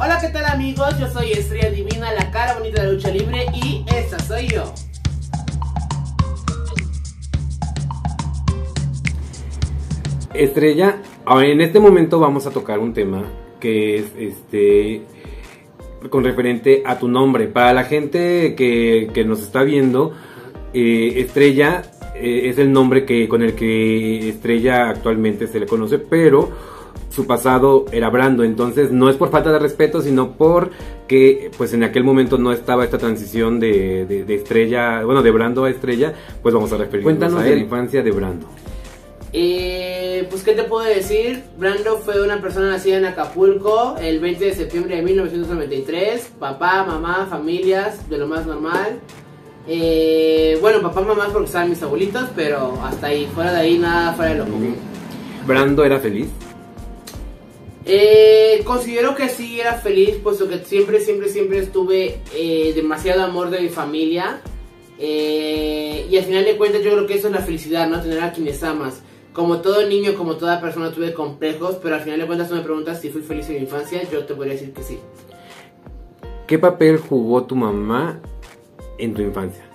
Hola, ¿qué tal amigos? Yo soy Estrella Divina, la cara bonita de la lucha libre y esta soy yo. Estrella, en este momento vamos a tocar un tema que es este con referente a tu nombre. Para la gente que, que nos está viendo, eh, Estrella eh, es el nombre que con el que Estrella actualmente se le conoce, pero su pasado era Brando, entonces no es por falta de respeto, sino porque pues en aquel momento no estaba esta transición de, de, de Estrella, bueno, de Brando a Estrella, pues vamos a referirnos Cuéntanos a de la infancia de Brando. Eh, pues, ¿qué te puedo decir? Brando fue una persona nacida en Acapulco el 20 de septiembre de 1993. Papá, mamá, familias, de lo más normal. Eh, bueno, papá, mamá porque estaban mis abuelitos, pero hasta ahí. Fuera de ahí, nada fuera de lo común. Brando era feliz. Eh, considero que sí era feliz, puesto que siempre, siempre, siempre estuve eh, demasiado amor de mi familia. Eh, y al final de cuentas yo creo que eso es la felicidad, ¿no? Tener a quienes amas. Como todo niño, como toda persona tuve complejos, pero al final de cuentas tú me preguntas si fui feliz en mi infancia, yo te podría decir que sí. ¿Qué papel jugó tu mamá en tu infancia?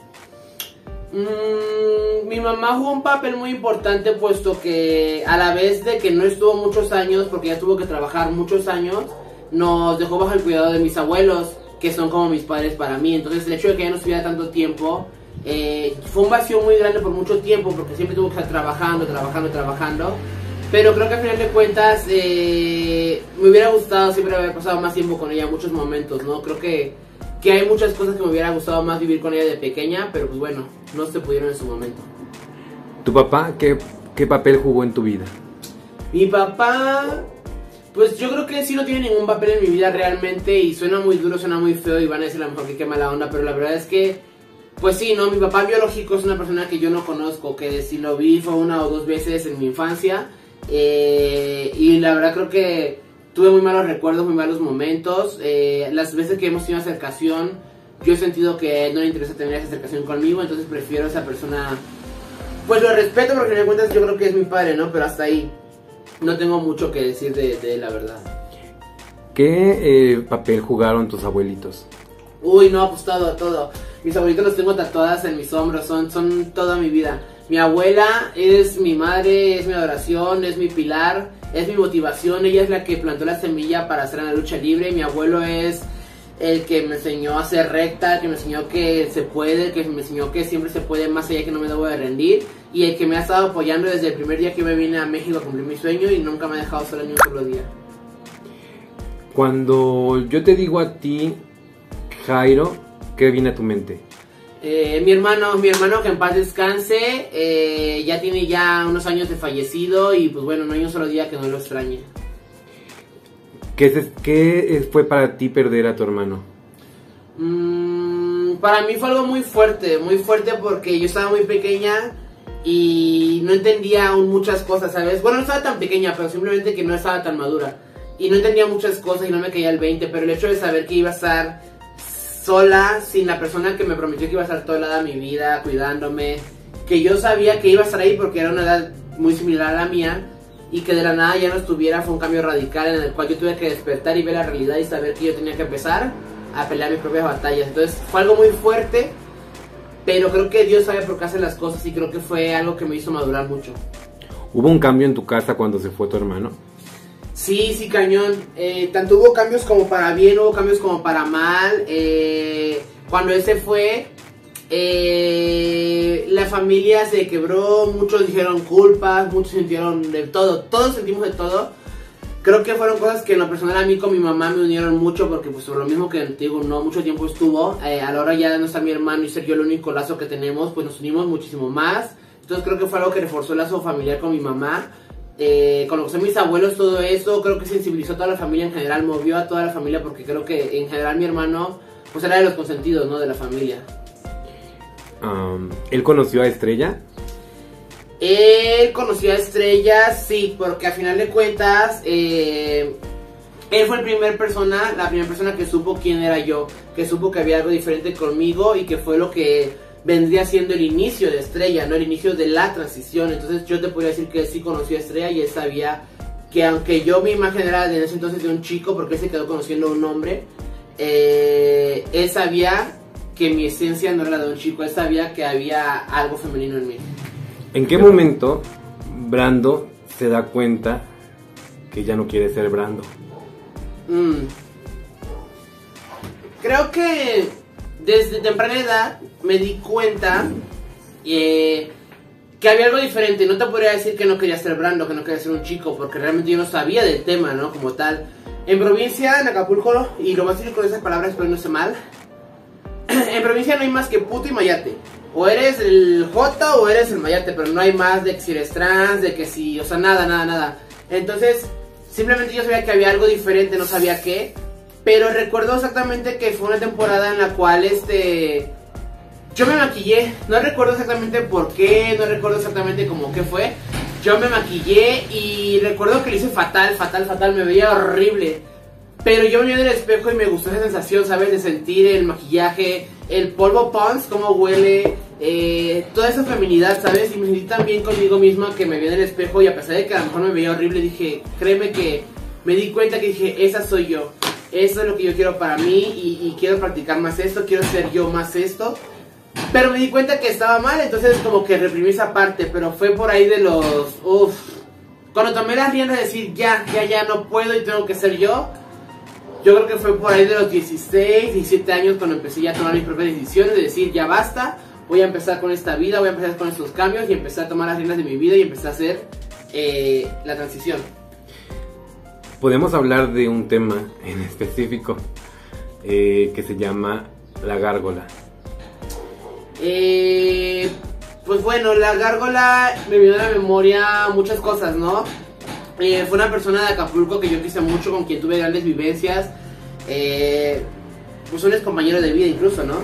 Mm, mi mamá jugó un papel muy importante puesto que a la vez de que no estuvo muchos años, porque ya tuvo que trabajar muchos años, nos dejó bajo el cuidado de mis abuelos, que son como mis padres para mí. Entonces el hecho de que ella no estuviera tanto tiempo eh, fue un vacío muy grande por mucho tiempo, porque siempre tuvo que estar trabajando, trabajando, trabajando. Pero creo que al final de cuentas eh, me hubiera gustado siempre haber pasado más tiempo con ella, muchos momentos, ¿no? Creo que, que hay muchas cosas que me hubiera gustado más vivir con ella de pequeña, pero pues bueno, no se pudieron en su momento. ¿Tu papá qué, qué papel jugó en tu vida? Mi papá, pues yo creo que sí no tiene ningún papel en mi vida realmente y suena muy duro, suena muy feo y van a decir a lo mejor que qué mala onda, pero la verdad es que, pues sí, no, mi papá biológico es una persona que yo no conozco, que si lo vi fue una o dos veces en mi infancia eh, y la verdad creo que tuve muy malos recuerdos, muy malos momentos, eh, las veces que hemos tenido acercación, yo he sentido que no le interesa tener esa acercación conmigo, entonces prefiero a esa persona, pues lo respeto porque me cuentas yo creo que es mi padre, ¿no? Pero hasta ahí no tengo mucho que decir de, de la verdad. ¿Qué eh, papel jugaron tus abuelitos? Uy, no, pues todo, todo. Mis abuelitos los tengo tatuadas en mis hombros, son, son toda mi vida. Mi abuela es mi madre, es mi adoración, es mi pilar, es mi motivación. Ella es la que plantó la semilla para hacer la lucha libre. Mi abuelo es el que me enseñó a ser recta, el que me enseñó que se puede, el que me enseñó que siempre se puede más allá que no me debo de rendir. Y el que me ha estado apoyando desde el primer día que me vine a México a cumplir mi sueño y nunca me ha dejado sola ni un solo día. Cuando yo te digo a ti, Jairo, ¿qué viene a tu mente? Eh, mi hermano, mi hermano que en paz descanse, eh, ya tiene ya unos años de fallecido y pues bueno, no hay un solo día que no lo extrañe. ¿Qué, es- qué fue para ti perder a tu hermano? Mm, para mí fue algo muy fuerte, muy fuerte porque yo estaba muy pequeña y no entendía aún muchas cosas, ¿sabes? Bueno, no estaba tan pequeña, pero simplemente que no estaba tan madura. Y no entendía muchas cosas y no me caía el 20, pero el hecho de saber que iba a estar sola, sin la persona que me prometió que iba a estar toda mi vida, cuidándome, que yo sabía que iba a estar ahí porque era una edad muy similar a la mía, y que de la nada ya no estuviera, fue un cambio radical en el cual yo tuve que despertar y ver la realidad y saber que yo tenía que empezar a pelear mis propias batallas. Entonces fue algo muy fuerte, pero creo que Dios sabe por qué hace las cosas y creo que fue algo que me hizo madurar mucho. ¿Hubo un cambio en tu casa cuando se fue tu hermano? Sí, sí, cañón. Eh, tanto hubo cambios como para bien, hubo cambios como para mal. Eh, cuando él se fue, eh, la familia se quebró, muchos dijeron culpas, muchos sintieron de todo, todos sentimos de todo. Creo que fueron cosas que en lo personal a mí con mi mamá me unieron mucho porque pues por lo mismo que te digo, no mucho tiempo estuvo, eh, a la hora ya de no estar mi hermano y ser yo el único lazo que tenemos, pues nos unimos muchísimo más. Entonces creo que fue algo que reforzó el lazo familiar con mi mamá. Eh, con lo que son mis abuelos, todo eso, creo que sensibilizó a toda la familia en general, movió a toda la familia porque creo que en general mi hermano pues era de los consentidos, ¿no? De la familia. Um, ¿Él conoció a Estrella? Él conoció a Estrella, sí, porque a final de cuentas, eh, él fue el primer persona, la primera persona que supo quién era yo, que supo que había algo diferente conmigo y que fue lo que vendría siendo el inicio de Estrella, no el inicio de la transición. Entonces yo te podría decir que él sí conoció a Estrella y él sabía que aunque yo mi imagen era de ese entonces de un chico, porque él se quedó conociendo a un hombre, eh, él sabía que mi esencia no era de un chico, él sabía que había algo femenino en mí. ¿En qué momento Brando se da cuenta que ya no quiere ser Brando? Mm. Creo que desde temprana edad me di cuenta eh, que había algo diferente. No te podría decir que no quería ser Brando, que no quería ser un chico, porque realmente yo no sabía del tema, ¿no? Como tal. En provincia, en Acapulco, y lo voy a decir con esas palabras, pero no sé mal. en provincia no hay más que puto y mayate. O eres el J o eres el mayate, pero no hay más de que si eres trans, de que si, o sea, nada, nada, nada. Entonces, simplemente yo sabía que había algo diferente, no sabía qué. Pero recuerdo exactamente que fue una temporada en la cual este yo me maquillé, no recuerdo exactamente por qué, no recuerdo exactamente cómo qué fue. Yo me maquillé y recuerdo que lo hice fatal, fatal, fatal, me veía horrible. Pero yo me vi en el espejo y me gustó esa sensación, ¿sabes? De sentir el maquillaje, el polvo Pons, cómo huele, eh, toda esa feminidad, ¿sabes? Y me sentí tan bien conmigo misma que me vi en el espejo y a pesar de que a lo mejor me veía horrible, dije, créeme que me di cuenta que dije, esa soy yo. Eso es lo que yo quiero para mí y, quiero practicar más esto, quiero ser yo más esto. Pero me di cuenta que estaba mal, entonces como que reprimí esa parte, pero fue por ahí de los... Uff. Cuando tomé las riendas de decir, ya, ya, ya, no puedo y tengo que ser yo, yo creo que fue por ahí de los 16, 17 años cuando empecé ya a tomar mis propias decisiones, de decir, ya basta, voy a empezar con esta vida, voy a empezar con estos cambios y empecé a tomar las riendas de mi vida y empecé a hacer eh, la transición. Podemos hablar de un tema en específico eh, que se llama la gárgola. Eh, pues bueno, la gárgola me vino a la memoria muchas cosas, ¿no? Eh, fue una persona de Acapulco que yo quise mucho, con quien tuve grandes vivencias. Eh, pues un compañero de vida incluso, ¿no?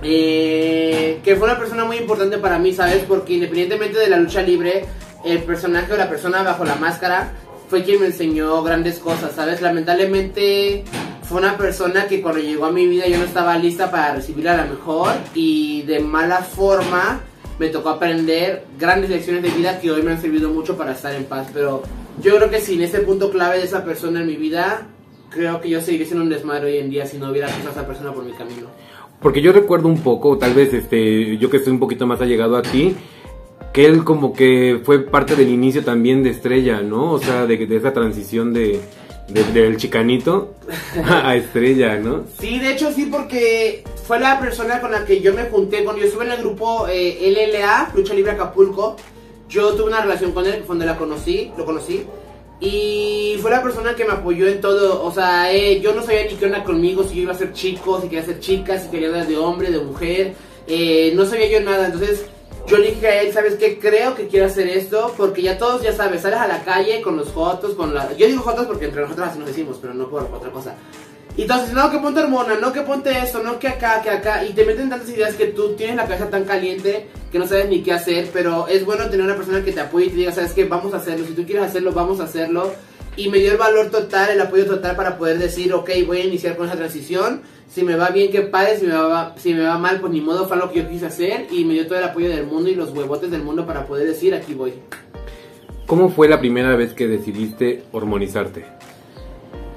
Que fue una persona muy importante para mí, ¿sabes? Porque independientemente de la lucha libre, el personaje o la persona bajo la máscara fue quien me enseñó grandes cosas, ¿sabes? Lamentablemente fue una persona que cuando llegó a mi vida yo no estaba lista para recibirla a la mejor y de mala forma me tocó aprender grandes lecciones de vida que hoy me han servido mucho para estar en paz. Pero yo creo que sin ese punto clave de esa persona en mi vida, creo que yo seguiría siendo un desmadre hoy en día si no hubiera pasado a esa persona por mi camino. Porque yo recuerdo un poco, tal vez este, yo que estoy un poquito más allegado a ti, que él como que fue parte del inicio también de Estrella, ¿no? O sea, de, de esa transición de, de- del chicanito a Estrella, ¿no? Sí, de hecho sí, porque fue la persona con la que yo me junté. Cuando yo estuve en el grupo eh, LLA, Lucha Libre Acapulco, yo tuve una relación con él, donde la conocí, lo conocí. Y fue la persona que me apoyó en todo. O sea, eh, yo no sabía ni qué onda conmigo, si yo iba a ser chico, si quería ser chica, si quería ser de hombre, de mujer. Eh, no sabía yo nada. Entonces yo le dije a él, ¿sabes qué? Creo que quiero hacer esto porque ya todos, ya sabes, sales a la calle con los fotos, con la... Yo digo fotos porque entre nosotros así nos decimos, pero no por otra cosa. Y entonces, no, que ponte hormona, no que ponte esto, no que acá, que acá. Y te meten tantas ideas que tú tienes la cabeza tan caliente que no sabes ni qué hacer. Pero es bueno tener una persona que te apoye y te diga, ¿sabes qué? Vamos a hacerlo. Si tú quieres hacerlo, vamos a hacerlo. Y me dio el valor total, el apoyo total para poder decir, ok, voy a iniciar con esa transición. Si me va bien, que padre. Si me va, si me va mal, pues ni modo, fue lo que yo quise hacer. Y me dio todo el apoyo del mundo y los huevotes del mundo para poder decir, aquí voy. ¿Cómo fue la primera vez que decidiste hormonizarte?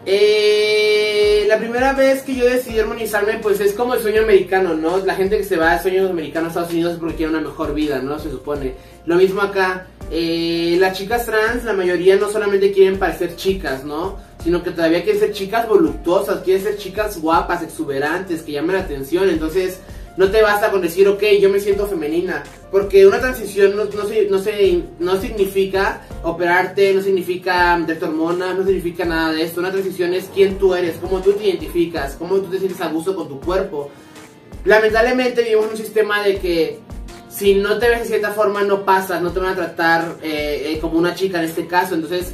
Eh, la primera vez que yo decidí hormonizarme, pues es como el sueño americano, ¿no? La gente que se va al sueño americano a Estados Unidos es porque quiere una mejor vida, ¿no? Se supone. Lo mismo acá. Eh, las chicas trans, la mayoría no solamente quieren parecer chicas, ¿no? Sino que todavía quieren ser chicas voluptuosas, quieren ser chicas guapas, exuberantes, que llamen la atención. Entonces, no te basta con decir, ok, yo me siento femenina. Porque una transición no, no, se- no, se- no significa operarte, no significa meterte hormonas, no significa nada de esto. Una transición es quién tú eres, cómo tú te identificas, cómo tú te sientes a gusto con tu cuerpo. Lamentablemente vivimos en un sistema de que si no te ves de cierta forma no pasas, no te van a tratar eh, eh, como una chica en este caso. Entonces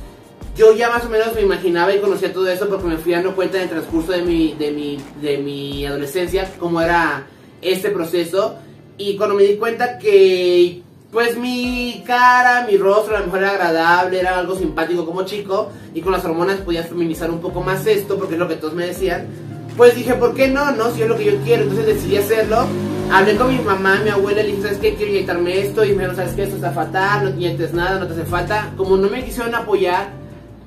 yo ya más o menos me imaginaba y conocía todo eso porque me fui dando cuenta en el transcurso de mi, de mi, de mi adolescencia cómo era este proceso. Y cuando me di cuenta que pues mi cara, mi rostro a lo mejor era agradable, era algo simpático como chico y con las hormonas podía feminizar un poco más esto porque es lo que todos me decían. Pues dije, ¿por qué no? No, si es lo que yo quiero. Entonces decidí hacerlo. Hablé con mi mamá, mi abuela, le dije, ¿sabes qué? Quiero inyectarme esto. Y me dijeron, ¿sabes qué? Esto está fatal, no te inyectes nada, no te hace falta. Como no me quisieron apoyar,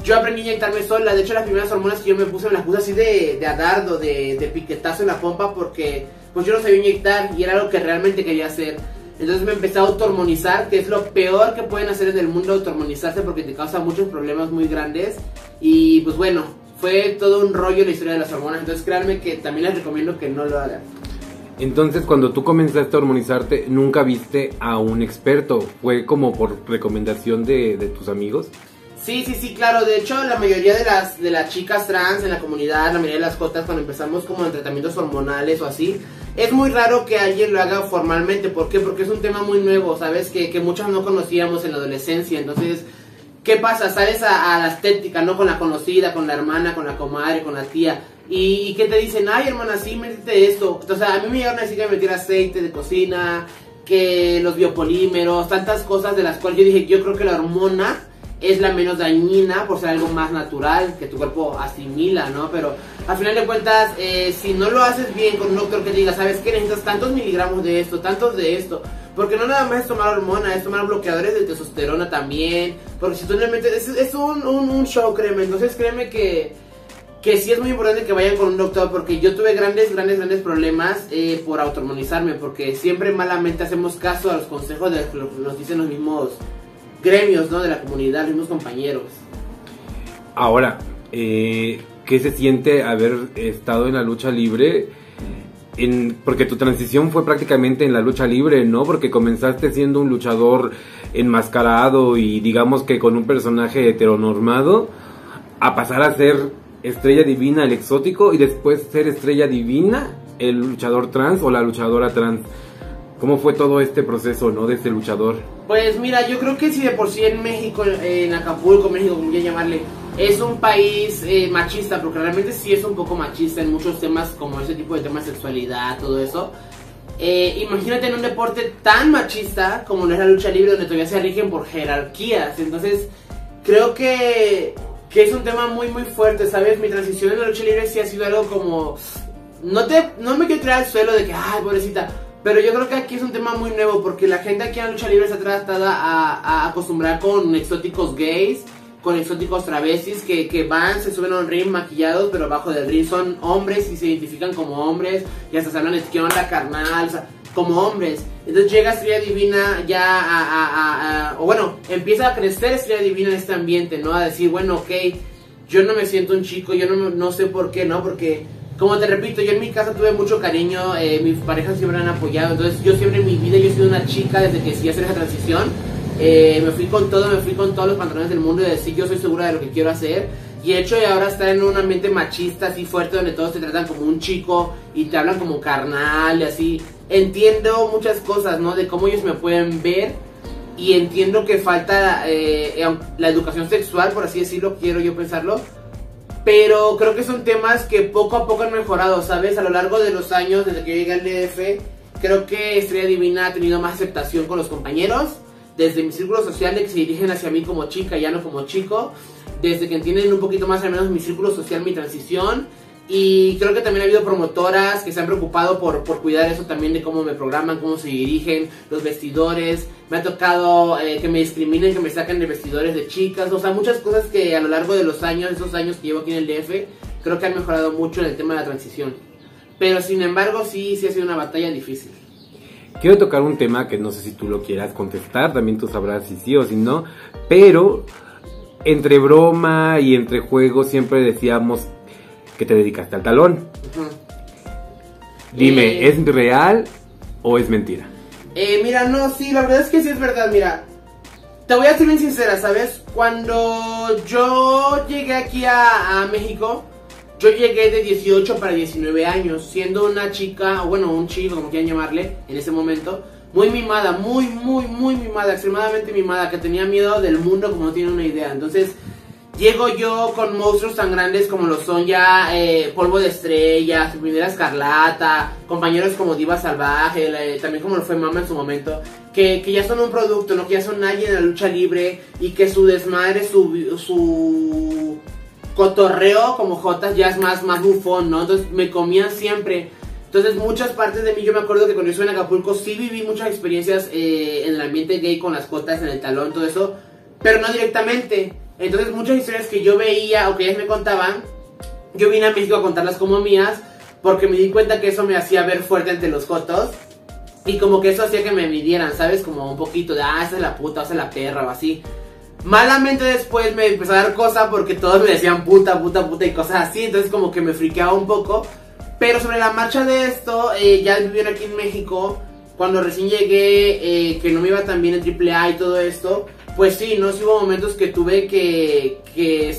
yo aprendí a inyectarme sola. De hecho, las primeras hormonas que yo me puse me las puse así de, de adardo, de, de piquetazo en la pompa, porque pues yo no sabía inyectar y era algo que realmente quería hacer. Entonces me empecé a autohormonizar, que es lo peor que pueden hacer en el mundo, autohormonizarse porque te causa muchos problemas muy grandes. Y pues bueno, fue todo un rollo la historia de las hormonas. Entonces créanme que también les recomiendo que no lo hagan. Entonces, cuando tú comenzaste a hormonizarte, nunca viste a un experto. ¿Fue como por recomendación de, de tus amigos? Sí, sí, sí, claro. De hecho, la mayoría de las, de las chicas trans en la comunidad, la mayoría de las cotas, cuando empezamos como en tratamientos hormonales o así, es muy raro que alguien lo haga formalmente. ¿Por qué? Porque es un tema muy nuevo, ¿sabes? Que, que muchas no conocíamos en la adolescencia. Entonces, ¿qué pasa? Sales a, a, la estética, ¿no? Con la conocida, con la hermana, con la comadre, con la tía. Y, que te dicen, ay, hermana, sí, métete esto. O a mí me llegaron a decir que me metiera aceite de cocina, que los biopolímeros, tantas cosas de las cuales yo dije, yo creo que la hormona es la menos dañina por ser algo más natural que tu cuerpo asimila, ¿no? Pero al final de cuentas, eh, si no lo haces bien con un doctor que te diga, ¿sabes qué? Necesitas tantos miligramos de esto, tantos de esto. Porque no nada más es tomar hormona, es tomar bloqueadores de testosterona también. Porque si tú le metes, es, un, un, show, créeme. Entonces créeme que, que sí es muy importante que vayan con un doctor. Porque yo tuve grandes, grandes, grandes problemas eh, por autohormonizarme. Porque siempre malamente hacemos caso a los consejos de lo que nos dicen los mismos gremios, ¿no? De la comunidad, los mismos compañeros. Ahora, eh, ¿qué se siente haber estado en la lucha libre? En, porque tu transición fue prácticamente en la lucha libre, ¿no? Porque comenzaste siendo un luchador enmascarado y digamos que con un personaje heteronormado, a pasar a ser estrella divina el exótico y después ser estrella divina el luchador trans o la luchadora trans. ¿Cómo fue todo este proceso, no? De este luchador. Pues mira, yo creo que si de por sí en México, en Acapulco, México, como quieran llamarle, es un país eh, machista, porque realmente sí es un poco machista en muchos temas, como ese tipo de temas, sexualidad, todo eso. Eh, imagínate en un deporte tan machista como no es la lucha libre, donde todavía se rigen por jerarquías. Entonces, creo que, que es un tema muy, muy fuerte, ¿sabes? Mi transición en la lucha libre sí ha sido algo como. No, te, no me quiero tirar al suelo de que, ay, pobrecita. Pero yo creo que aquí es un tema muy nuevo porque la gente aquí en la lucha libre está tratada a, a acostumbrar con exóticos gays, con exóticos travestis que, que, van, se suben a un ring maquillados, pero abajo del ring son hombres y se identifican como hombres y hasta se hablan de qué carnal, como hombres. Entonces llega Estrella Divina ya a, a, a, a, o bueno, empieza a crecer Estrella Divina en este ambiente, ¿no? A decir, bueno, ok, yo no me siento un chico, yo no, no sé por qué, ¿no? Porque como te repito, yo en mi casa tuve mucho cariño, eh, mis parejas siempre han apoyado, entonces yo siempre en mi vida, yo he sido una chica desde que sí hacer esa transición, eh, me fui con todo, me fui con todos los pantalones del mundo y decir yo soy segura de lo que quiero hacer. Y hecho de ahora estar en un ambiente machista así fuerte donde todos te tratan como un chico y te hablan como carnal y así. Entiendo muchas cosas, ¿no? De cómo ellos me pueden ver y entiendo que falta eh, la educación sexual, por así decirlo, quiero yo pensarlo pero creo que son temas que poco a poco han mejorado, ¿sabes? A lo largo de los años, desde que llegué al DF, creo que Estrella Divina ha tenido más aceptación con los compañeros, desde mi círculo social de que se dirigen hacia mí como chica, ya no como chico, desde que entienden un poquito más al menos mi círculo social, mi transición, y creo que también ha habido promotoras que se han preocupado por, por cuidar eso también de cómo me programan, cómo se dirigen, los vestidores. Me ha tocado eh, que me discriminen, que me saquen de vestidores de chicas. O sea, muchas cosas que a lo largo de los años, esos años que llevo aquí en el DF, creo que han mejorado mucho en el tema de la transición. Pero sin embargo, sí, sí ha sido una batalla difícil. Quiero tocar un tema que no sé si tú lo quieras contestar, también tú sabrás si sí o si no, pero entre broma y entre juego siempre decíamos que te dedicaste al talón. Uh -huh. Dime, eh, ¿es real o es mentira? Eh, mira, no, sí, la verdad es que sí es verdad, mira. Te voy a ser bien sincera, ¿sabes? Cuando yo llegué aquí a, a México, yo llegué de 18 para 19 años, siendo una chica, o bueno, un chico, como quieran llamarle, en ese momento, muy mimada, muy, muy, muy mimada, extremadamente mimada, que tenía miedo del mundo como no tiene una idea. Entonces, Llego yo con monstruos tan grandes como lo son ya eh, Polvo de Estrellas, Primera Escarlata, compañeros como Diva Salvaje, eh, también como lo fue Mama en su momento, que, que, ya son un producto, ¿no? que ya son alguien en la lucha libre y que su desmadre, su, su cotorreo como Jotas ya es más, más bufón, ¿no? Entonces me comían siempre. Entonces muchas partes de mí, yo me acuerdo que cuando yo estuve en Acapulco sí viví muchas experiencias eh, en el ambiente gay con las Jotas en el talón, todo eso, pero no directamente Entonces muchas historias que yo veía o que ellas me contaban, yo vine a México a contarlas como mías porque me di cuenta que eso me hacía ver fuerte ante los jotos. Y como que eso hacía que me midieran, ¿sabes? Como un poquito de, ah, esa es la puta, esa es la perra o así. Malamente después me empezó a dar cosa porque todos me decían puta, puta, puta y cosas así. Entonces como que me friqueaba un poco. Pero sobre la marcha de esto, eh, ya vivieron aquí en México, cuando recién llegué, eh, que no me iba tan bien en AAA y todo esto, pues sí, no sí hubo momentos que tuve que,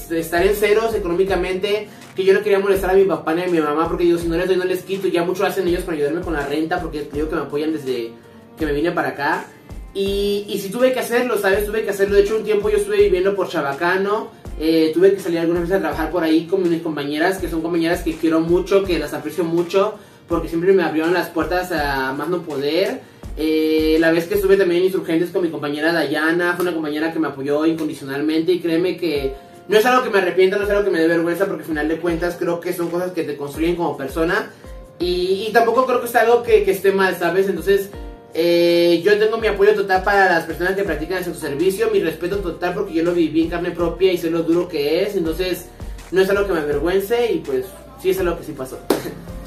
estar en ceros económicamente, que yo no quería molestar a mi papá ni a mi mamá, porque digo, si no les doy, no les quito, ya mucho hacen ellos para ayudarme con la renta, porque digo que me apoyan desde que me vine para acá. Y, y sí tuve que hacerlo, ¿sabes? Tuve que hacerlo. De hecho, un tiempo yo estuve viviendo por Chabacano. Eh, tuve que salir algunas veces a trabajar por ahí con mis compañeras, que son compañeras que quiero mucho, que las aprecio mucho, porque siempre me abrieron las puertas a más no poder. Eh, la vez que estuve también en Insurgentes con mi compañera Dayana, fue una compañera que me apoyó incondicionalmente y créeme que no es algo que me arrepienta, no es algo que me dé vergüenza, porque al final de cuentas creo que son cosas que te construyen como persona y, tampoco creo que sea algo que, que esté mal, ¿sabes? Entonces eh, yo tengo mi apoyo total para las personas que practican ese servicio, mi respeto total porque yo lo viví en carne propia y sé lo duro que es, entonces no es algo que me avergüence y pues sí es algo que sí pasó.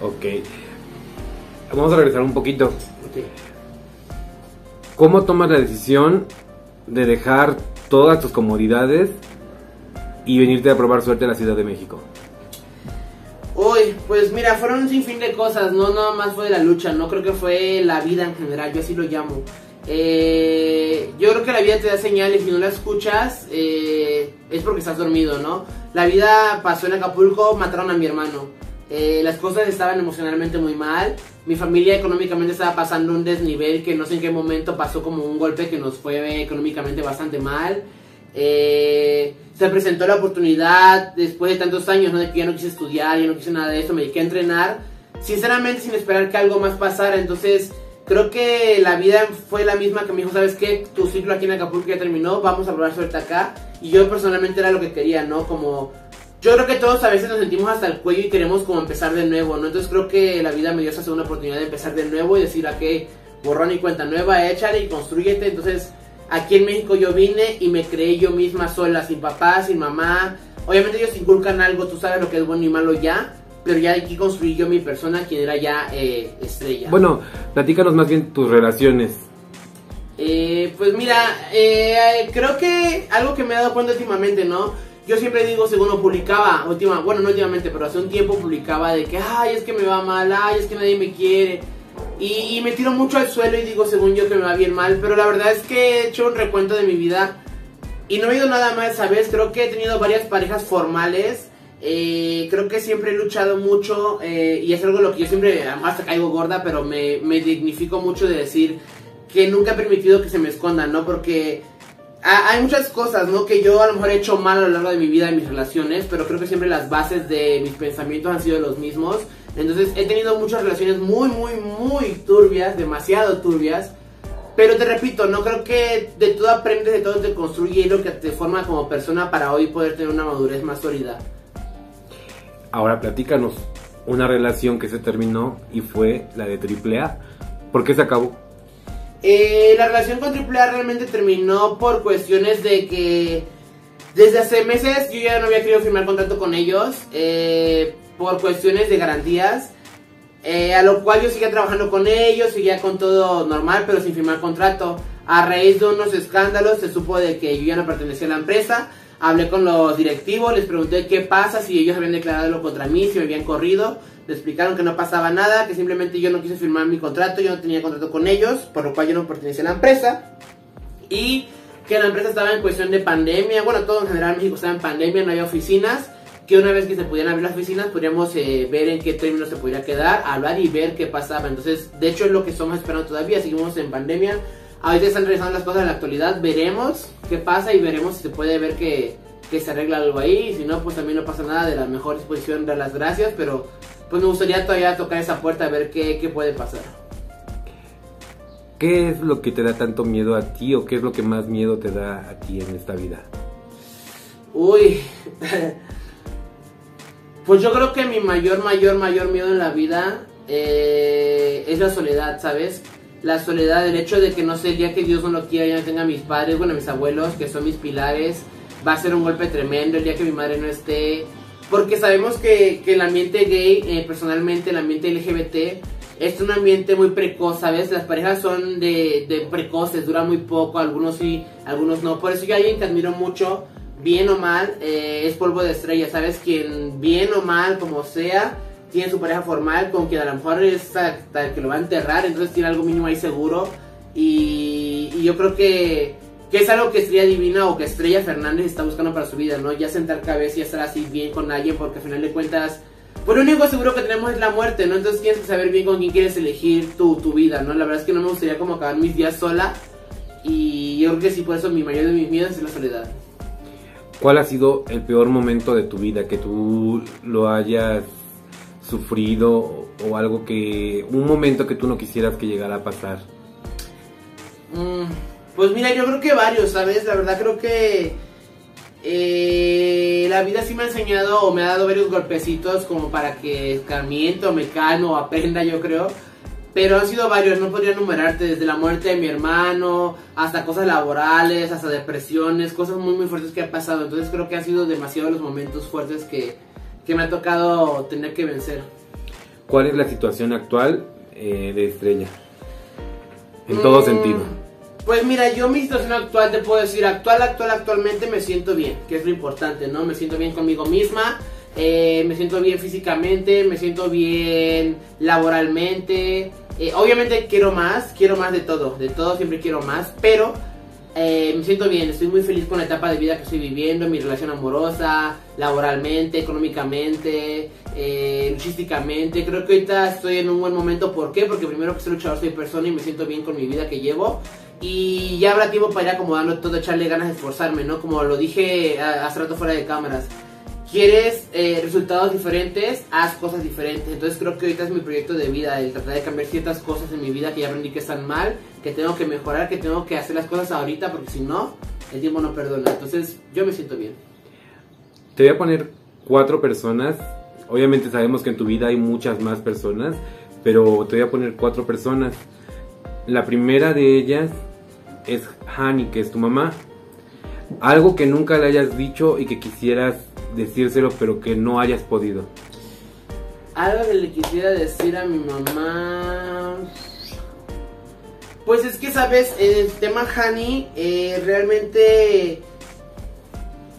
ok. Vamos a regresar un poquito. ¿Cómo tomas la decisión de dejar todas tus comodidades y venirte a probar suerte a la Ciudad de México? Uy, pues mira, fueron un sinfín de cosas, no nada más fue de la lucha, no creo que fue la vida en general, yo así lo llamo. Eh, yo creo que la vida te da señales y si no la escuchas eh, es porque estás dormido, ¿no? La vida pasó en Acapulco, mataron a mi hermano. Eh, las cosas estaban emocionalmente muy mal. Mi familia económicamente estaba pasando un desnivel que no sé en qué momento pasó como un golpe que nos fue económicamente bastante mal. Eh, se presentó la oportunidad después de tantos años, ¿no? De que ya no quise estudiar, ya no quise nada de eso, me dediqué a entrenar, sinceramente sin esperar que algo más pasara, entonces creo que la vida fue la misma que me dijo, ¿sabes qué? Tu ciclo aquí en Acapulco ya terminó, vamos a probar suerte acá, y yo personalmente era lo que quería, ¿no? Como, yo creo que todos a veces nos sentimos hasta el cuello y queremos como empezar de nuevo, ¿no? Entonces creo que la vida me dio esa segunda oportunidad de empezar de nuevo y decir, ¿a qué? Borrón y cuenta nueva, échale y construyete, entonces Aquí en México yo vine y me creé yo misma sola, sin papá, sin mamá. Obviamente ellos inculcan algo, tú sabes lo que es bueno y malo ya, pero ya aquí construí yo mi persona, quien era ya eh, estrella. Bueno, platícanos más bien tus relaciones. Eh, pues mira, eh, creo que algo que me he dado cuenta últimamente, ¿no? Yo siempre digo, según lo publicaba, última, bueno, no últimamente, pero hace un tiempo publicaba de que, ay, es que me va mal, ay, es que nadie me quiere y, me tiro mucho al suelo y digo, según yo, que me va bien mal. Pero la verdad es que he hecho un recuento de mi vida y no he ido nada mal, ¿sabes? Creo que he tenido varias parejas formales. Eh, creo que siempre he luchado mucho eh, y es algo lo que yo siempre, además caigo gorda, pero me, me dignifico mucho de decir que nunca he permitido que se me escondan, ¿no? Porque hay muchas cosas, ¿no? Que yo a lo mejor he hecho mal a lo largo de mi vida en mis relaciones, pero creo que siempre las bases de mis pensamientos han sido los mismos. Entonces he tenido muchas relaciones muy, muy, muy turbias, demasiado turbias. Pero te repito, no creo que de todo aprendes, de todo te construye y lo que te forma como persona para hoy poder tener una madurez más sólida. Ahora platícanos una relación que se terminó y fue la de AAA. ¿Por qué se acabó? Eh, la relación con AAA realmente terminó por cuestiones de que desde hace meses yo ya no había querido firmar contrato con ellos. Eh, por cuestiones de garantías. Eh, a lo cual yo seguía trabajando con ellos, seguía con todo normal, pero sin firmar contrato. A raíz de unos escándalos se supo de que yo ya no pertenecía a la empresa. Hablé con los directivos, les pregunté qué pasa, si ellos habían declarado lo contra mí, si me habían corrido. Me explicaron que no pasaba nada, que simplemente yo no quise firmar mi contrato, yo no tenía contrato con ellos, por lo cual yo no pertenecía a la empresa. Y que la empresa estaba en cuestión de pandemia, bueno, todo en general México estaba en pandemia, no había oficinas que una vez que se pudieran abrir las oficinas podríamos eh, ver en qué términos se podría quedar, hablar y ver qué pasaba. Entonces, de hecho es lo que estamos esperando todavía, seguimos en pandemia. Ahorita están realizando las cosas en la actualidad, veremos qué pasa y veremos si se puede ver que, que se arregla algo ahí. Si no, pues también no pasa nada de la mejor disposición de las gracias, pero pues me gustaría todavía tocar esa puerta a ver qué, qué puede pasar. ¿Qué es lo que te da tanto miedo a ti o qué es lo que más miedo te da a ti en esta vida? Uy, Pues yo creo que mi mayor, mayor, mayor miedo en la vida eh, es la soledad, ¿sabes? La soledad, el hecho de que no sé, el día que Dios no lo quiera, ya no tenga mis padres, bueno, mis abuelos, que son mis pilares, va a ser un golpe tremendo el día que mi madre no esté. Porque sabemos que, que el ambiente gay, eh, personalmente el ambiente LGBT, es un ambiente muy precoz, ¿sabes? Las parejas son de, de precoces, dura muy poco, algunos sí, algunos no. Por eso yo alguien que admiro mucho, bien o mal, eh, es polvo de estrella, ¿sabes? Quien bien o mal, como sea, tiene su pareja formal, con quien a lo mejor es hasta que lo va a enterrar, entonces tiene algo mínimo ahí seguro. Y, y yo creo que, que es algo que Estrella Divina o que Estrella Fernández está buscando para su vida, ¿no? Ya sentar cabeza y estar así bien con alguien, porque al final de cuentas pues lo único seguro que tenemos es la muerte, ¿no? Entonces tienes que saber bien con quién quieres elegir tu, tu vida, ¿no? La verdad es que no me gustaría como acabar mis días sola. Y yo creo que sí, por eso mi mayor de mis miedos es la soledad. ¿Cuál ha sido el peor momento de tu vida que tú lo hayas sufrido o algo que un momento que tú no quisieras que llegara a pasar? Mm, pues mira, yo creo que varios, ¿sabes? La verdad creo que eh, la vida sí me ha enseñado o me ha dado varios golpecitos como para que escarmiento, me calmo, aprenda, yo creo. Pero han sido varios, no podría enumerarte, desde la muerte de mi hermano, hasta cosas laborales, hasta depresiones, cosas muy muy fuertes que han pasado. Entonces creo que han sido demasiados los momentos fuertes que, que me ha tocado tener que vencer. ¿Cuál es la situación actual eh, de Estrella? En todo Mm, sentido. Pues mira, yo mi situación actual te puedo decir, actual, actual, actualmente me siento bien, que es lo importante, ¿no? Me siento bien conmigo misma, eh, me siento bien físicamente, me siento bien laboralmente. eh, obviamente quiero más, quiero más de todo, de todo siempre quiero más, pero eh, me siento bien, estoy muy feliz con la etapa de vida que estoy viviendo, mi relación amorosa, laboralmente, económicamente, eh, luchísticamente. Creo que ahorita estoy en un buen momento. ¿Por qué? Porque primero que soy luchador, soy persona y me siento bien con mi vida que llevo. Y ya habrá tiempo para ir acomodando todo, echarle ganas de esforzarme, ¿no? Como lo dije hace rato fuera de cámaras. Quieres eh, resultados diferentes, haz cosas diferentes. Entonces creo que ahorita es mi proyecto de vida, el tratar de cambiar ciertas cosas en mi vida que ya aprendí que están mal, que tengo que mejorar, que tengo que hacer las cosas ahorita porque si no, el tiempo no perdona. Entonces yo me siento bien. Te voy a poner cuatro personas. Obviamente sabemos que en tu vida hay muchas más personas, pero te voy a poner cuatro personas. La primera de ellas es Hani, que es tu mamá. Algo que nunca le hayas dicho y que quisieras decírselo, pero que no hayas podido. Algo que le quisiera decir a mi mamá. Pues es que, sabes, el tema Hani eh, realmente.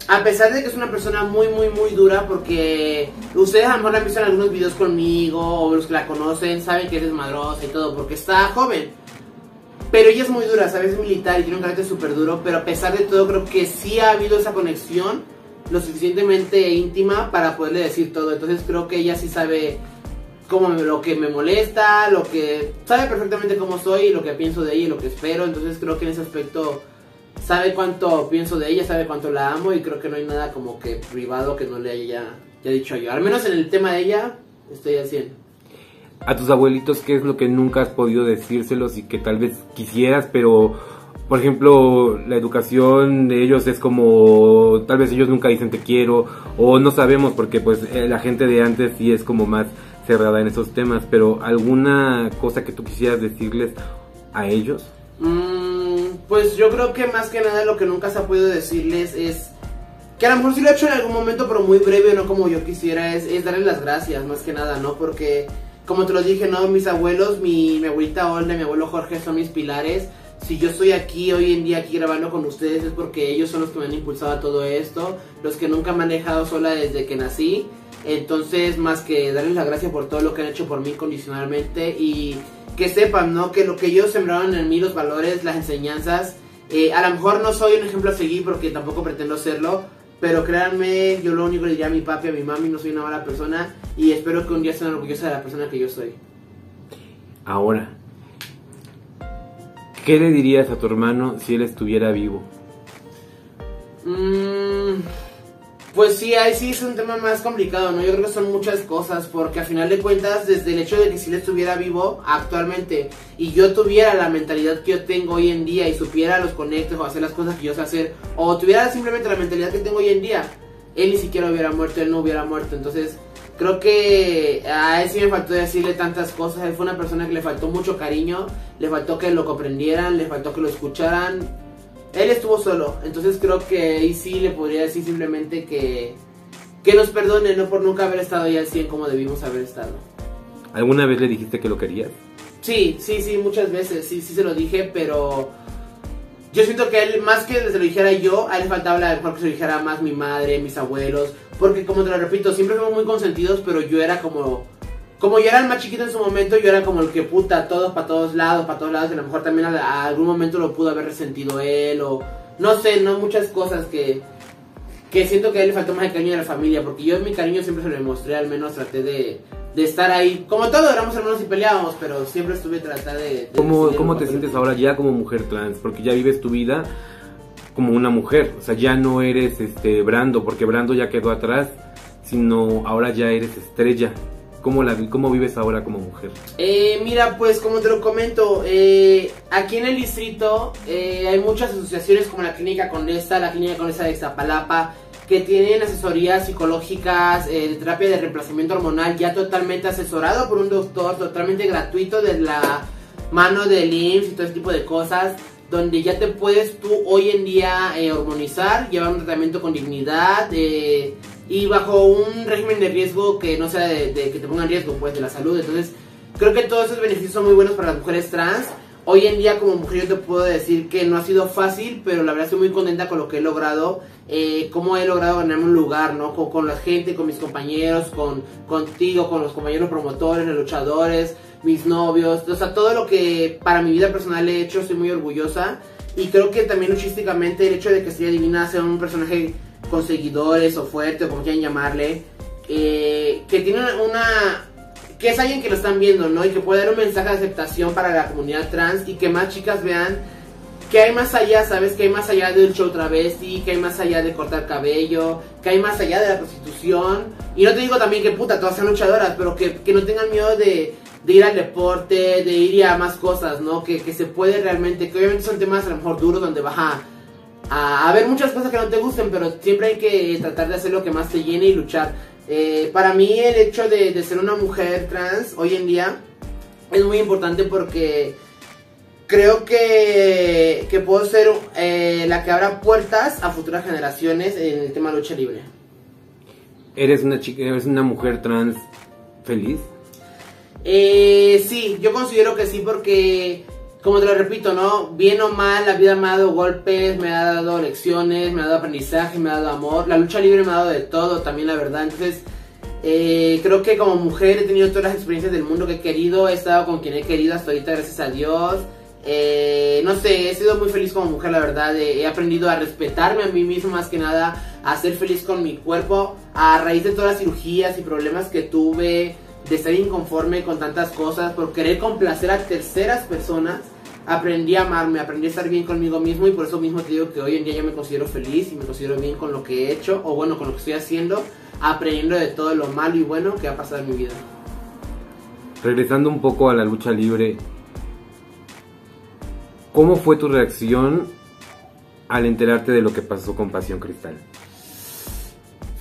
A pesar de que es una persona muy, muy, muy dura, porque ustedes a lo mejor han visto en algunos videos conmigo, o los que la conocen, saben que es desmadrosa y todo, porque está joven. Pero ella es muy dura, ¿sabes? Es militar y tiene un carácter súper duro, pero a pesar de todo creo que sí ha habido esa conexión lo suficientemente íntima para poderle decir todo. Entonces creo que ella sí sabe cómo me- lo que me molesta, lo que sabe perfectamente cómo soy, lo que pienso de ella y lo que espero. Entonces creo que en ese aspecto sabe cuánto pienso de ella, sabe cuánto la amo y creo que no hay nada como que privado que no le haya ya dicho yo. Al menos en el tema de ella estoy al 100. A tus abuelitos, ¿qué es lo que nunca has podido decírselos y que tal vez quisieras, pero por ejemplo, la educación de ellos es como, tal vez ellos nunca dicen te quiero, o no sabemos porque pues eh, la gente de antes sí es como más cerrada en esos temas, pero alguna cosa que tú quisieras decirles a ellos. Mm, pues yo creo que más que nada lo que nunca se ha podido decirles es que a lo mejor sí lo he hecho en algún momento, pero muy breve, no como yo quisiera, es, es darles las gracias, más que nada, ¿no? Porque, como te lo dije, ¿no? Mis abuelos, mi, mi abuelita Olga y mi abuelo Jorge son mis pilares. Si yo estoy aquí hoy en día, aquí grabando con ustedes, es porque ellos son los que me han impulsado a todo esto, los que nunca me han dejado sola desde que nací. Entonces, más que darles las gracias por todo lo que han hecho por mí incondicionalmente y que sepan, ¿no? Que lo que ellos sembraron en mí, los valores, las enseñanzas, eh, a lo mejor no soy un ejemplo a seguir porque tampoco pretendo serlo, pero créanme, yo lo único que diría a mi papi, a mi mami, no soy una mala persona y espero que un día estén orgullosa de la persona que yo soy. Ahora, ¿qué le dirías a tu hermano si él estuviera vivo? Mm, pues sí, ahí sí es un tema más complicado, ¿no? Yo creo que son muchas cosas, porque a final de cuentas, desde el hecho de que si él estuviera vivo actualmente y yo tuviera la mentalidad que yo tengo hoy en día y supiera los conectos o hacer las cosas que yo sé hacer, o tuviera simplemente la mentalidad que tengo hoy en día, él ni siquiera hubiera muerto, él no hubiera muerto. Entonces, creo que a él sí me faltó decirle tantas cosas. Él fue una persona que le faltó mucho cariño, le faltó que lo comprendieran, le faltó que lo escucharan. él estuvo solo. Entonces creo que ahí sí le podría decir simplemente que, que nos perdone, no por nunca haber estado ahí al 100 como debimos haber estado. ¿Alguna vez le dijiste que lo querías? Sí, sí, sí, muchas veces, sí, sí se lo dije, pero yo siento que él, más que se lo dijera yo, a él le faltaba la mejor que se lo dijera más mi madre, mis abuelos, porque como te lo repito, siempre fuimos muy consentidos, pero yo era como, como yo era el más chiquito en su momento, yo era como el que puta, todos para todos lados, para todos lados, y a lo mejor también a, a algún momento lo pudo haber resentido él, o no sé, no muchas cosas que, que siento que a él le faltó más el cariño de la familia, porque yo mi cariño siempre se lo demostré, al menos traté de, de estar ahí. Como todos éramos hermanos y peleábamos, pero siempre estuve tratando de... de ¿Cómo, cómo te sientes ahora ya como mujer trans? Porque ya vives tu vida como una mujer, o sea, ya no eres este Brando, porque Brando ya quedó atrás, sino ahora ya eres estrella. ¿Cómo, la, cómo vives ahora como mujer? Eh, mira, pues como te lo comento, eh, aquí en el distrito eh, hay muchas asociaciones como la Clínica Condesa, la Clínica Condesa de Iztapalapa, que tienen asesorías psicológicas, eh, de terapia de reemplazamiento hormonal ya totalmente asesorado por un doctor, totalmente gratuito de la mano del IMSS y todo ese tipo de cosas, donde ya te puedes tú hoy en día eh, hormonizar, llevar un tratamiento con dignidad eh, y bajo un régimen de riesgo que no sea de, que te ponga en riesgo pues de la salud. Entonces creo que todos esos beneficios son muy buenos para las mujeres trans. Hoy en día como mujer yo te puedo decir que no ha sido fácil, pero la verdad estoy muy contenta con lo que he logrado, eh, cómo he logrado ganarme un lugar, ¿no? Con, con la gente, con mis compañeros, con contigo, con los compañeros promotores, los luchadores, mis novios, o sea, todo lo que para mi vida personal he hecho, estoy muy orgullosa. Y creo que también luchísticamente el hecho de que Estrella Divina sea un personaje con seguidores o fuerte, o como quieran llamarle, eh, que tiene una, que es alguien que lo están viendo, ¿no? Y que puede dar un mensaje de aceptación para la comunidad trans y que más chicas vean que hay más allá, ¿sabes? Que hay más allá del show travesti, que hay más allá de cortar cabello, que hay más allá de la prostitución. Y no te digo también que puta, todas sean luchadoras, pero que, que no tengan miedo de, de ir al deporte, de ir a más cosas, ¿no? Que, que se puede realmente, que obviamente son temas a lo mejor duros donde vas a, a, ver muchas cosas que no te gusten, pero siempre hay que tratar de hacer lo que más te llene y luchar. Eh, para mí el hecho de, ser una mujer trans hoy en día es muy importante porque creo que, que puedo ser eh, la que abra puertas a futuras generaciones en el tema lucha libre. ¿Eres una chica, eres una mujer trans feliz? Eh, sí, yo considero que sí porque, como te lo repito, ¿no? Bien o mal, la vida me ha dado golpes, me ha dado lecciones, me ha dado aprendizaje, me ha dado amor. La lucha libre me ha dado de todo, también la verdad. Entonces, eh, creo que como mujer he tenido todas las experiencias del mundo que he querido, he estado con quien he querido hasta ahorita, gracias a Dios. Eh, no sé, he sido muy feliz como mujer, la verdad. He aprendido a respetarme a mí mismo más que nada, a ser feliz con mi cuerpo, a raíz de todas las cirugías y problemas que tuve, de estar inconforme con tantas cosas, por querer complacer a terceras personas. Aprendí a amarme, aprendí a estar bien conmigo mismo y por eso mismo te digo que hoy en día yo me considero feliz y me considero bien con lo que he hecho, o bueno, con lo que estoy haciendo, aprendiendo de todo lo malo y bueno que ha pasado en mi vida. Regresando un poco a la lucha libre, ¿cómo fue tu reacción al enterarte de lo que pasó con Pasión Cristal?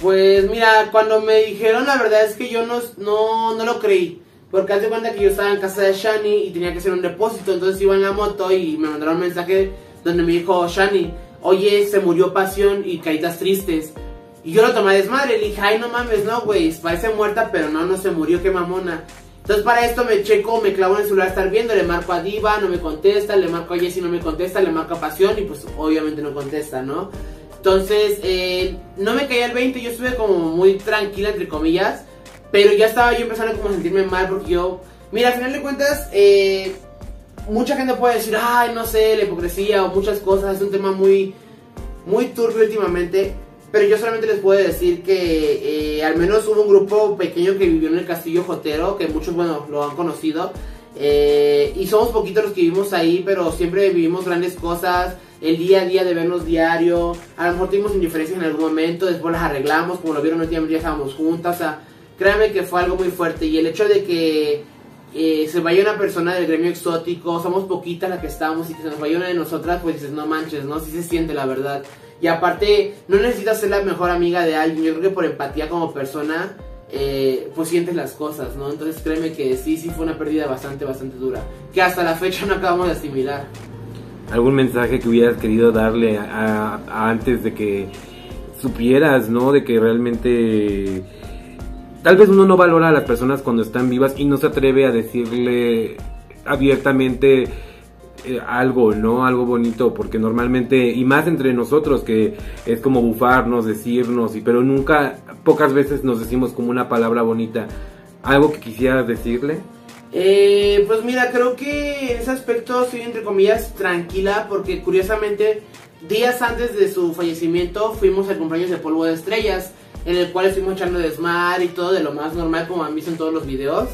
Pues mira, cuando me dijeron la verdad es que yo no, no, no lo creí. Porque hace cuenta que yo estaba en casa de Shani y tenía que hacer un depósito. Entonces iba en la moto y me mandaron un mensaje donde me dijo Shani, oye, se murió Pasión y caritas tristes. Y yo lo tomé a desmadre. Le dije, ay, no mames, no, güey, parece muerta, pero no, no se murió, qué mamona. Entonces para esto me checo, me clavo en el celular estar viendo, le marco a Diva, no me contesta, le marco a Jessie, no me contesta, le marco a Pasión y pues obviamente no contesta, ¿no? Entonces, eh, no me caía el 20, yo estuve como muy tranquila, entre comillas, pero ya estaba yo empezando como a sentirme mal porque yo, mira, al final de cuentas, eh, mucha gente puede decir, ay, no sé, la hipocresía o muchas cosas, es un tema muy, muy turbio últimamente, pero yo solamente les puedo decir que eh, al menos hubo un grupo pequeño que vivió en el castillo Jotero, que muchos, bueno, lo han conocido, y somos poquitos los que vivimos ahí, pero siempre vivimos grandes cosas, el día a día de vernos diario, a lo mejor tuvimos indiferencias en algún momento, después las arreglamos, como lo vieron últimamente ya estábamos juntas, o sea, créanme que fue algo muy fuerte, y el hecho de que eh, se vaya una persona del gremio exótico, somos poquitas las que estamos, y que se nos vaya una de nosotras, pues dices, no manches, ¿no? Sí se siente la verdad. Y aparte, no necesitas ser la mejor amiga de alguien, yo creo que por empatía como persona, eh, pues sientes las cosas, ¿no? Entonces créeme que sí, sí fue una pérdida bastante, bastante dura, que hasta la fecha no acabamos de asimilar. Algún mensaje que hubieras querido darle a, antes de que supieras, ¿no? De que realmente tal vez uno no valora a las personas cuando están vivas y no se atreve a decirle abiertamente eh, algo, ¿no? Algo bonito, porque normalmente, y más entre nosotros, que es como bufarnos, decirnos, y, pero nunca, pocas veces nos decimos como una palabra bonita. ¿Algo que quisieras decirle? Eh, pues mira, creo que en ese aspecto estoy entre comillas tranquila porque curiosamente días antes de su fallecimiento fuimos al cumpleaños de Polvo de Estrellas en el cual estuvimos echando desmar y todo de lo más normal como han visto en todos los videos.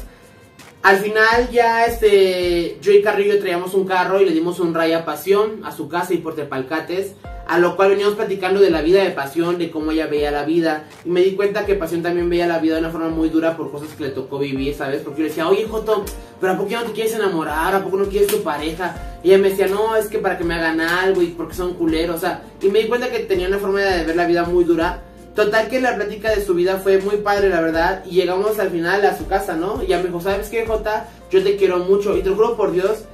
Al final ya este yo y Carrillo traíamos un carro y le dimos un raya pasión a su casa y por Tepalcates a lo cual veníamos platicando de la vida de Pasión, de cómo ella veía la vida. Y me di cuenta que Pasión también veía la vida de una forma muy dura por cosas que le tocó vivir, ¿sabes? Porque yo le decía, oye, Joto, ¿pero a poco ya no te quieres enamorar? ¿A poco no quieres tu pareja? Y ella me decía, no, es que para que me hagan algo y porque son culeros, o sea. Y me di cuenta que tenía una forma de ver la vida muy dura. Total que la plática de su vida fue muy padre, la verdad. Y llegamos al final a su casa, ¿no? Y ella me dijo, ¿sabes qué, Jota? Yo te quiero mucho. Y te lo juro por Dios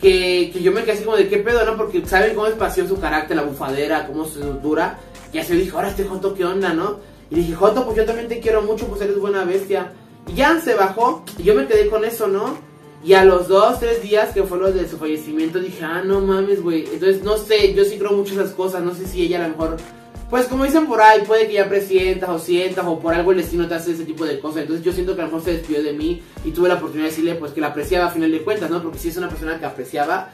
que, que yo me quedé así como de qué pedo, ¿no? Porque saben cómo es pasión su carácter, la bufadera, cómo se dura. Y así dijo, ahora este Joto, ¿qué onda, no? Y dije, Joto, pues yo también te quiero mucho, pues eres buena bestia. Y ya se bajó, y yo me quedé con eso, ¿no? Y a los dos, tres días que fue lo de su fallecimiento, dije, ah, no mames, güey. Entonces, no sé, yo sí creo mucho esas cosas, no sé si ella a lo mejor pues como dicen por ahí, puede que ya presientas o sientas o por algo el destino te hace ese tipo de cosas. Entonces yo siento que a lo mejor se despidió de mí y tuve la oportunidad de decirle pues que la apreciaba a final de cuentas, ¿no? Porque sí es una persona que apreciaba.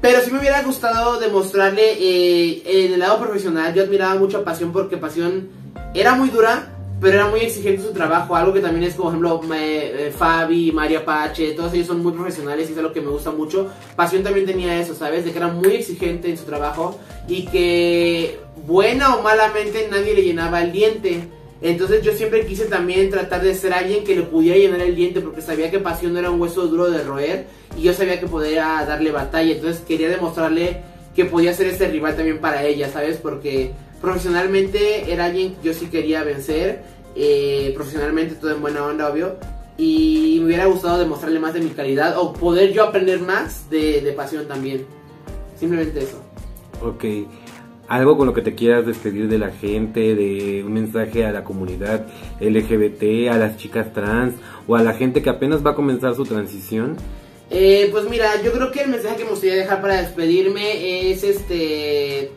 Pero sí me hubiera gustado demostrarle eh, en el lado profesional, yo admiraba mucho a Pasión porque Pasión era muy dura, pero era muy exigente su trabajo, algo que también es, por ejemplo, eh, Fabi, María Pache, todos ellos son muy profesionales y es algo que me gusta mucho. Pasión también tenía eso, ¿sabes? De que era muy exigente en su trabajo y que buena o malamente nadie le llenaba el diente. Entonces yo siempre quise también tratar de ser alguien que le pudiera llenar el diente porque sabía que Pasión era un hueso duro de roer y yo sabía que podía darle batalla. Entonces quería demostrarle que podía ser ese rival también para ella, ¿sabes? Porque profesionalmente era alguien que yo sí quería vencer, eh, profesionalmente todo en buena onda, obvio, y me hubiera gustado demostrarle más de mi calidad o poder yo aprender más de, de pasión también. Simplemente eso. Ok. Algo con lo que te quieras despedir de la gente, de un mensaje a la comunidad LGBT, a las chicas trans o a la gente que apenas va a comenzar su transición. Eh, pues mira, yo creo que el mensaje que me gustaría dejar para despedirme es este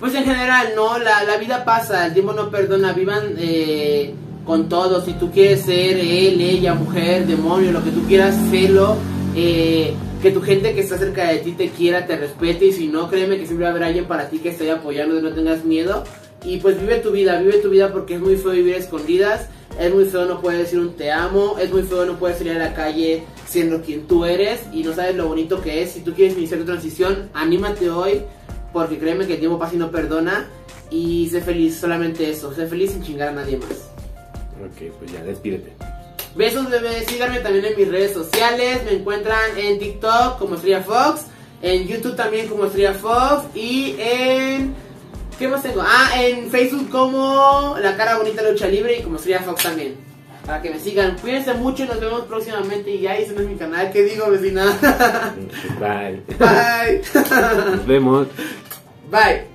pues en general, ¿no? La, la vida pasa, el tiempo no perdona, vivan eh, con todo. Si tú quieres ser él, ella, mujer, demonio, lo que tú quieras, sélo. Eh, que tu gente que está cerca de ti te quiera, te respete y si no, créeme que siempre haber alguien para ti que esté apoyando, no tengas miedo. Y pues vive tu vida, vive tu vida porque es muy feo vivir escondidas, es muy feo no poder decir un te amo, es muy feo no poder salir a la calle siendo quien tú eres y no sabes lo bonito que es. Si tú quieres iniciar tu transición, anímate hoy, porque créeme que el tiempo pasa y no perdona. Y sé feliz, solamente eso. Sé feliz sin chingar a nadie más. Ok, pues ya, despídete. Besos, bebés. Síganme también en mis redes sociales. Me encuentran en TikTok como Estrella Fox. En YouTube también como Estrella Fox. Y en. ¿Qué más tengo? Ah, en Facebook como La Cara Bonita Lucha Libre y como Estrella Fox también. Para que me sigan. Cuídense mucho y nos vemos próximamente. Y ya, ese no es mi canal. ¿Qué digo, vecina? Bye. Bye. Nos vemos. Bye.